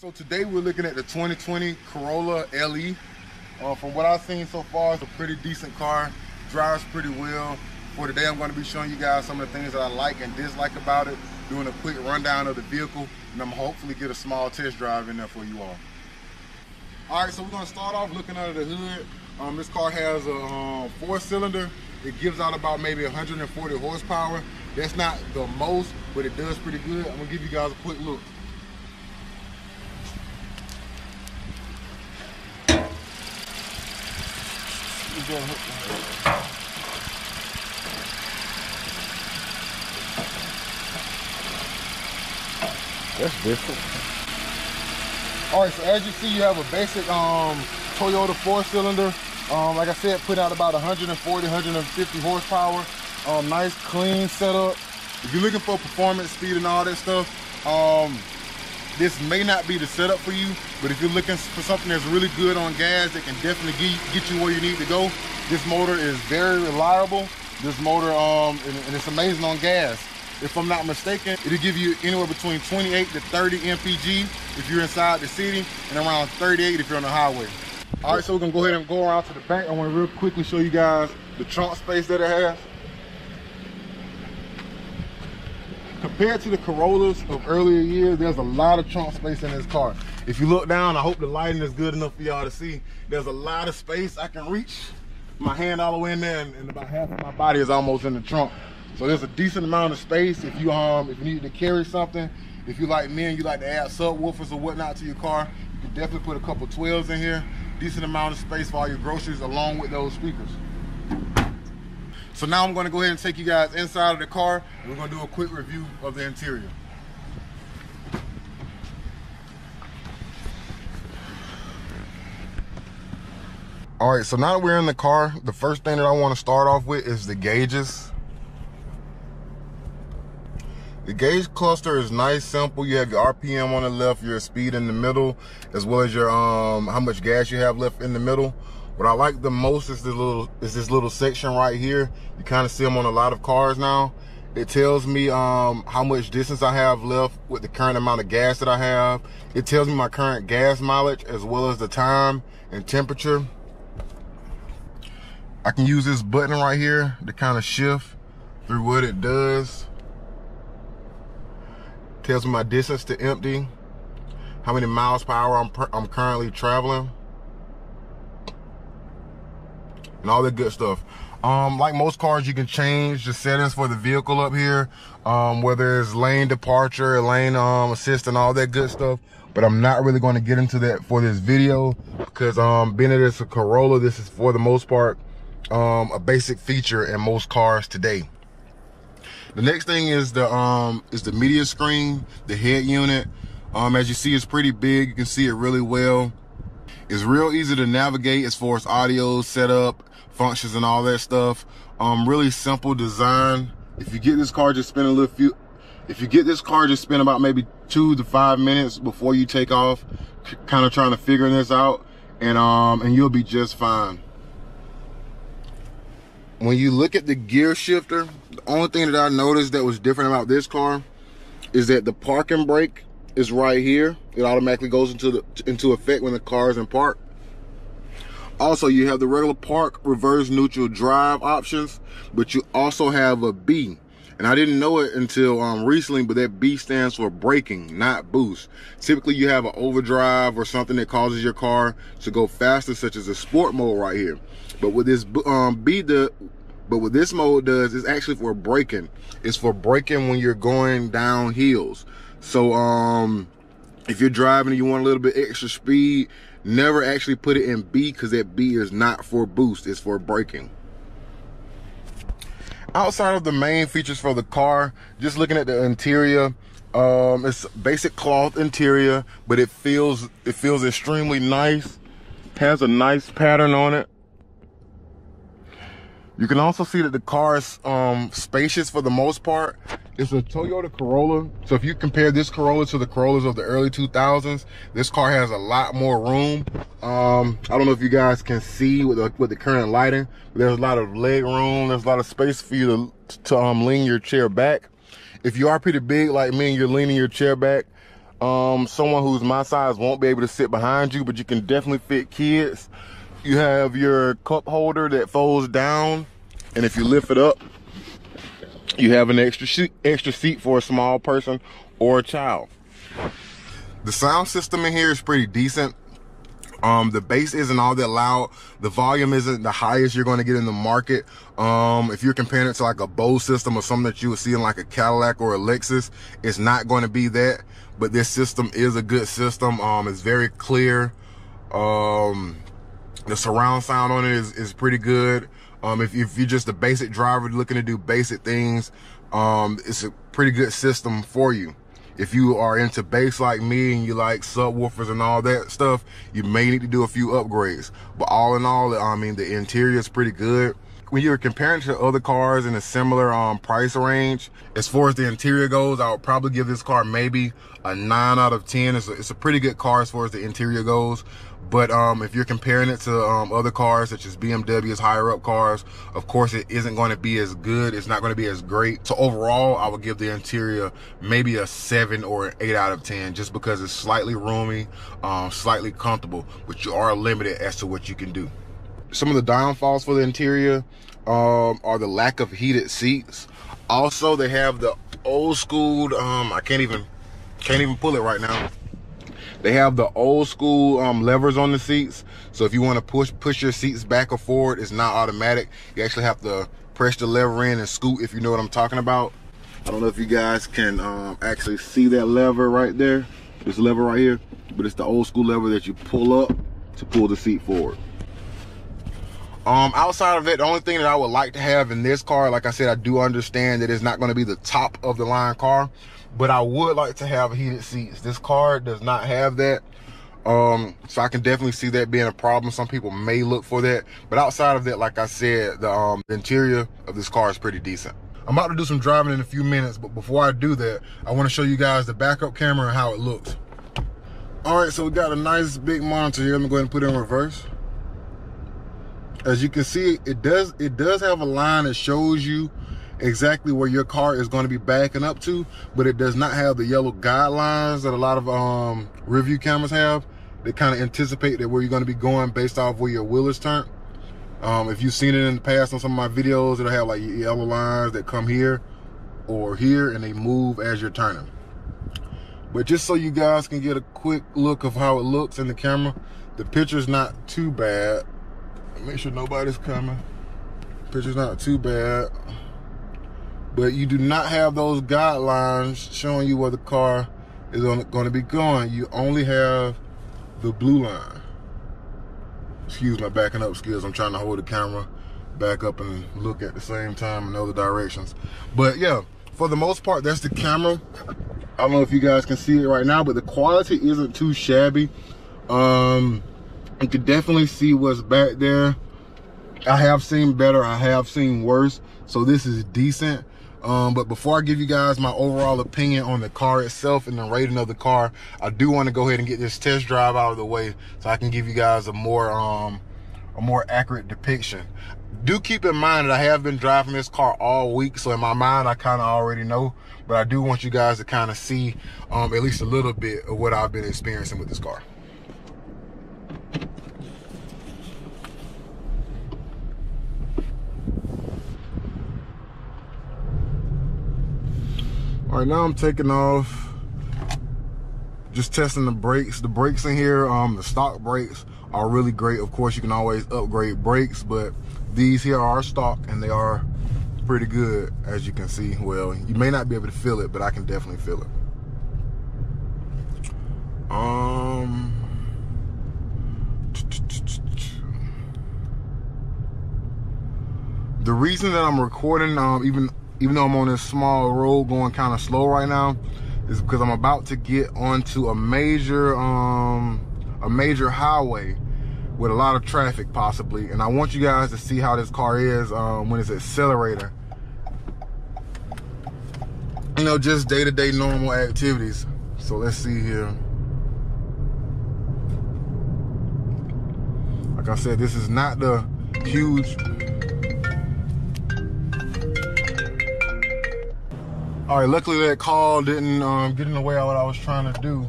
So today we're looking at the 2020 Corolla LE. Uh, from what I've seen so far, it's a pretty decent car. Drives pretty well. For today, I'm going to be showing you guys some of the things that I like and dislike about it, doing a quick rundown of the vehicle, and I'm hopefully get a small test drive in there for you all. All right, so we're going to start off looking under the hood. Um, this car has a um, four cylinder. It gives out about maybe 140 horsepower. That's not the most, but it does pretty good. I'm gonna give you guys a quick look. That's different. All right, so as you see, you have a basic um, Toyota four cylinder. Um, like I said, put out about 140, 150 horsepower. Um, nice, clean setup. If you're looking for performance, speed, and all that stuff, um, this may not be the setup for you, but if you're looking for something that's really good on gas that can definitely get, you where you need to go, this motor is very reliable. This motor, um, and, and it's amazing on gas. If I'm not mistaken, it'll give you anywhere between 28 to 30 mpg if you're inside the city, and around 38 if you're on the highway. All right, so we're gonna go ahead and go around to the back. I wanna real quickly show you guys the trunk space that it has. Compared to the Corollas of earlier years, there's a lot of trunk space in this car. If you look down, I hope the lighting is good enough for y'all to see. There's a lot of space. I can reach my hand all the way in there and, and about half of my body is almost in the trunk. So there's a decent amount of space if you um if you need to carry something. If you like me and you like to add subwoofers or whatnot to your car, you can definitely put a couple 12s in here. Decent amount of space for all your groceries along with those speakers. So now I'm gonna go ahead and take you guys inside of the car we're gonna do a quick review of the interior. All right, so now that we're in the car, the first thing that I wanna start off with is the gauges. The gauge cluster is nice, simple. You have your RPM on the left, your speed in the middle, as well as your um how much gas you have left in the middle. What I like the most is this little is this little section right here. You kind of see them on a lot of cars now. It tells me um, how much distance I have left with the current amount of gas that I have. It tells me my current gas mileage as well as the time and temperature. I can use this button right here to kind of shift through what it does. Tells me my distance to empty, how many miles per hour I'm, I'm currently traveling and all that good stuff. Um, like most cars, you can change the settings for the vehicle up here, um, whether it's lane departure, lane um, assist, and all that good stuff. But I'm not really going to get into that for this video because um, being that it's a Corolla, this is for the most part um, a basic feature in most cars today. The next thing is the um, is the media screen, the head unit. Um, as you see, it's pretty big. You can see it really well. It's real easy to navigate as far as audio setup, functions and all that stuff. Um, really simple design. If you get this car, just spend a little few, if you get this car, just spend about maybe two to five minutes before you take off, kind of trying to figure this out and, um, and you'll be just fine. When you look at the gear shifter, the only thing that I noticed that was different about this car is that the parking brake is right here. It automatically goes into the into effect when the car is in park. Also, you have the regular park, reverse, neutral, drive options, but you also have a B. And I didn't know it until um, recently, but that B stands for braking, not boost. Typically, you have an overdrive or something that causes your car to go faster, such as a sport mode right here. But with this um, B, the but what this mode does is actually for braking. It's for braking when you're going down hills. So um, if you're driving and you want a little bit extra speed, never actually put it in B because that B is not for boost, it's for braking. Outside of the main features for the car, just looking at the interior, um, it's basic cloth interior, but it feels it feels extremely nice. Has a nice pattern on it. You can also see that the car is um, spacious for the most part. It's a Toyota Corolla. So if you compare this Corolla to the Corollas of the early 2000s, this car has a lot more room. Um, I don't know if you guys can see with the, with the current lighting, there's a lot of leg room. There's a lot of space for you to, to um, lean your chair back. If you are pretty big like me and you're leaning your chair back, Um, someone who's my size won't be able to sit behind you, but you can definitely fit kids. You have your cup holder that folds down, and if you lift it up, you have an extra seat, extra seat for a small person or a child. The sound system in here is pretty decent. Um, the bass isn't all that loud. The volume isn't the highest you're going to get in the market. Um, if you're comparing it to like a Bose system or something that you would see in like a Cadillac or a Lexus, it's not going to be that. But this system is a good system. Um, it's very clear. Um, the surround sound on it is, is pretty good. Um, if, if you're just a basic driver looking to do basic things, um, it's a pretty good system for you. If you are into bass like me and you like subwoofers and all that stuff, you may need to do a few upgrades. But all in all, I mean, the interior is pretty good. When you're comparing to other cars in a similar um, price range, as far as the interior goes, I would probably give this car maybe a 9 out of 10. It's a, it's a pretty good car as far as the interior goes. But um, if you're comparing it to um, other cars, such as BMW's higher up cars, of course, it isn't going to be as good. It's not going to be as great. So overall, I would give the interior maybe a seven or an eight out of 10, just because it's slightly roomy, um, slightly comfortable, but you are limited as to what you can do. Some of the downfalls for the interior um, are the lack of heated seats. Also, they have the old school, um, I can't even, can't even pull it right now they have the old school um, levers on the seats. So if you want to push push your seats back or forward, it's not automatic. You actually have to press the lever in and scoot if you know what I'm talking about. I don't know if you guys can um, actually see that lever right there. This lever right here. But it's the old school lever that you pull up to pull the seat forward. Um, outside of it, the only thing that I would like to have in this car, like I said, I do understand that it's not going to be the top of the line car but I would like to have heated seats. This car does not have that. Um, so I can definitely see that being a problem. Some people may look for that, but outside of that, like I said, the, um, the interior of this car is pretty decent. I'm about to do some driving in a few minutes, but before I do that, I want to show you guys the backup camera and how it looks. All right, so we got a nice big monitor here. Let me go ahead and put it in reverse. As you can see, it does it does have a line that shows you exactly where your car is going to be backing up to, but it does not have the yellow guidelines that a lot of um, review cameras have. They kind of anticipate that where you're going to be going based off where your wheel is turned. Um, if you've seen it in the past on some of my videos, it'll have like yellow lines that come here or here and they move as you're turning. But just so you guys can get a quick look of how it looks in the camera, the picture's not too bad. Make sure nobody's coming. Picture's not too bad but you do not have those guidelines showing you where the car is going to be going. You only have the blue line. Excuse my backing up skills. I'm trying to hold the camera back up and look at the same time in other directions. But yeah, for the most part, that's the camera. I don't know if you guys can see it right now, but the quality isn't too shabby. Um, you can definitely see what's back there. I have seen better, I have seen worse. So this is decent. Um, but before I give you guys my overall opinion on the car itself and the rating of the car, I do want to go ahead and get this test drive out of the way so I can give you guys a more um, a more accurate depiction. Do keep in mind that I have been driving this car all week, so in my mind I kind of already know, but I do want you guys to kind of see um, at least a little bit of what I've been experiencing with this car. All right, now I'm taking off, just testing the brakes. The brakes in here, um, the stock brakes are really great. Of course, you can always upgrade brakes, but these here are stock and they are pretty good, as you can see. Well, you may not be able to feel it, but I can definitely feel it. Um, the reason that I'm recording, um, even even though I'm on this small road going kind of slow right now, is because I'm about to get onto a major, um, a major highway with a lot of traffic possibly. And I want you guys to see how this car is um, when it's accelerator. You know, just day-to-day -day normal activities. So let's see here. Like I said, this is not the huge All right, luckily that call didn't um, get in the way of what I was trying to do.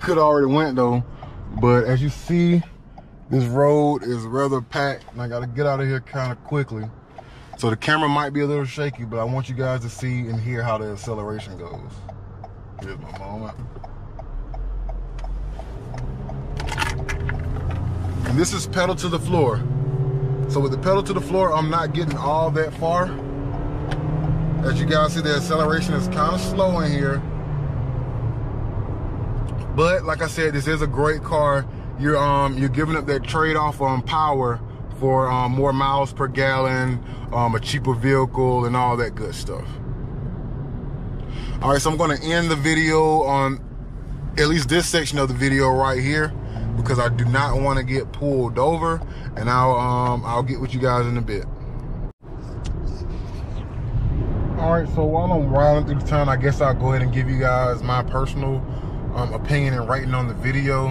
could already went though. But as you see, this road is rather packed and I gotta get out of here kind of quickly. So the camera might be a little shaky, but I want you guys to see and hear how the acceleration goes. Here's my moment. And this is pedal to the floor. So with the pedal to the floor, I'm not getting all that far. As you guys see, the acceleration is kind of slow in here. But like I said, this is a great car. You're um you're giving up that trade-off on power for um, more miles per gallon, um, a cheaper vehicle, and all that good stuff. All right, so I'm gonna end the video on at least this section of the video right here because I do not want to get pulled over, and I'll um, I'll get with you guys in a bit. All right, so while I'm riding through the town, I guess I'll go ahead and give you guys my personal um, opinion and rating on the video.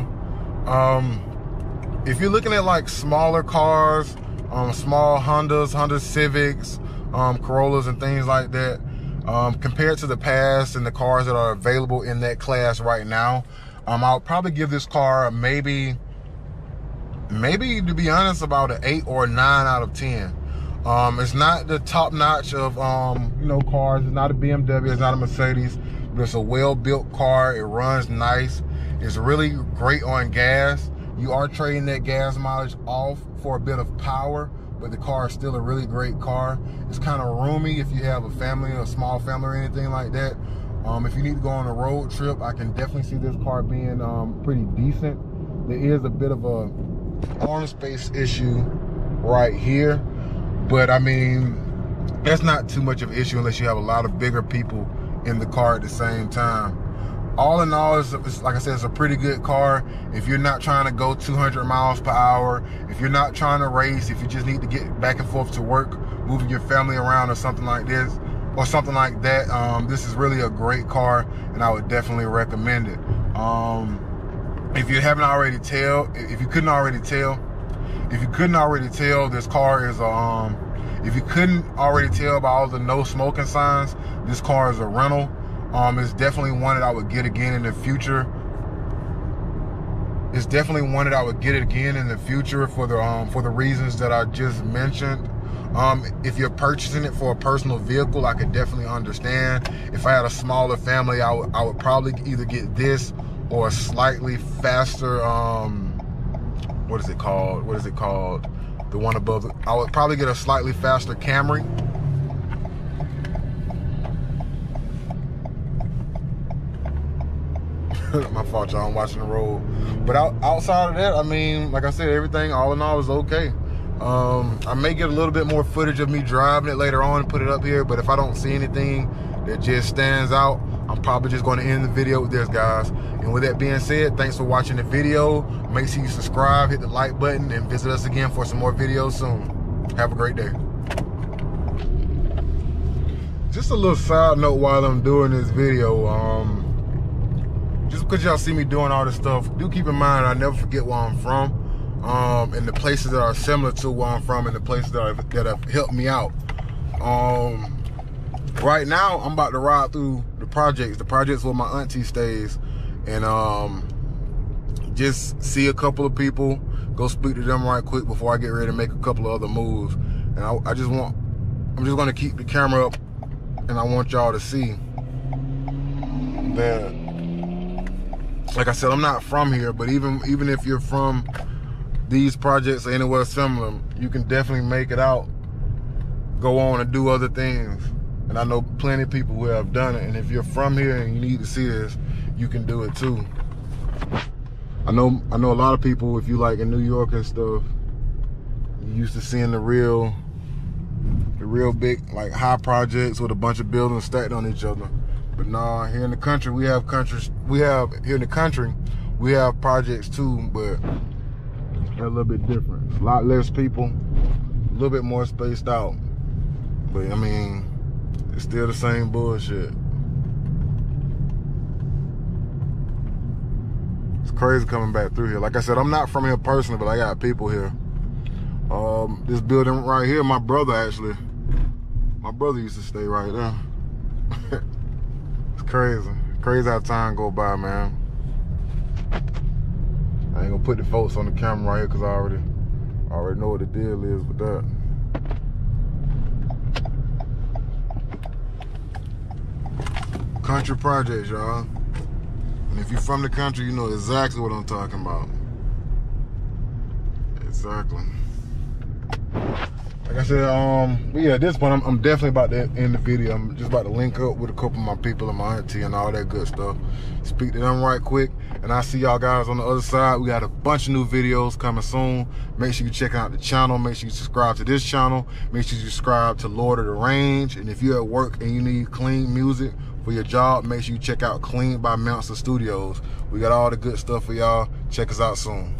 Um, if you're looking at like smaller cars, um, small Hondas, Honda Civics, um, Corollas and things like that, um, compared to the past and the cars that are available in that class right now, um, I'll probably give this car maybe, maybe to be honest, about an eight or nine out of 10. Um, it's not the top notch of, um, you know, cars. It's not a BMW, it's not a Mercedes, but it's a well-built car. It runs nice. It's really great on gas. You are trading that gas mileage off for a bit of power, but the car is still a really great car. It's kind of roomy if you have a family, a small family or anything like that. Um, if you need to go on a road trip, I can definitely see this car being um, pretty decent. There is a bit of a arm space issue right here, but I mean, that's not too much of an issue unless you have a lot of bigger people in the car at the same time all in all, it's, it's, like I said, it's a pretty good car. If you're not trying to go 200 miles per hour, if you're not trying to race, if you just need to get back and forth to work, moving your family around or something like this, or something like that, um, this is really a great car, and I would definitely recommend it. Um, if you haven't already tell, if you couldn't already tell, if you couldn't already tell, this car is um, if you couldn't already tell by all the no smoking signs, this car is a rental. Um, it's definitely one that I would get again in the future. It's definitely one that I would get again in the future for the um, for the reasons that I just mentioned. Um, if you're purchasing it for a personal vehicle, I could definitely understand. If I had a smaller family, I would I would probably either get this or a slightly faster. Um, what is it called? What is it called? The one above. I would probably get a slightly faster Camry my fault, y'all. I'm watching the road. But out, outside of that, I mean, like I said, everything all in all is okay. Um, I may get a little bit more footage of me driving it later on and put it up here. But if I don't see anything that just stands out, I'm probably just going to end the video with this, guys. And with that being said, thanks for watching the video. Make sure you subscribe, hit the like button, and visit us again for some more videos soon. Have a great day. Just a little side note while I'm doing this video. Um, just because y'all see me doing all this stuff, do keep in mind I never forget where I'm from. Um, and the places that are similar to where I'm from and the places that have, that have helped me out. Um, right now, I'm about to ride through projects, the projects where my auntie stays, and um, just see a couple of people, go speak to them right quick before I get ready to make a couple of other moves. And I, I just want, I'm just gonna keep the camera up, and I want y'all to see that like I said, I'm not from here, but even even if you're from these projects or anywhere similar, you can definitely make it out, go on and do other things. And I know plenty of people who have done it. And if you're from here and you need to see this, you can do it too. I know I know a lot of people, if you like in New York and stuff, you used to seeing the real the real big like high projects with a bunch of buildings stacked on each other. But nah, here in the country, we have countries, we have, here in the country, we have projects too, but they're a little bit different. A lot less people, a little bit more spaced out. But I mean, it's still the same bullshit. It's crazy coming back through here. Like I said, I'm not from here personally, but I got people here. Um, this building right here, my brother actually, my brother used to stay right there. It's crazy. Crazy how time go by, man. I ain't gonna put the folks on the camera right here because I already I already know what the deal is with that. Country projects, y'all. And if you're from the country, you know exactly what I'm talking about. Exactly. Like I said, um, yeah, at this point, I'm, I'm, definitely about to end the video. I'm just about to link up with a couple of my people and my auntie and all that good stuff. Speak to them right quick. And I'll see y'all guys on the other side. We got a bunch of new videos coming soon. Make sure you check out the channel. Make sure you subscribe to this channel. Make sure you subscribe to Lord of the Range. And if you're at work and you need clean music for your job, make sure you check out Clean by Mansa Studios. We got all the good stuff for y'all. Check us out soon.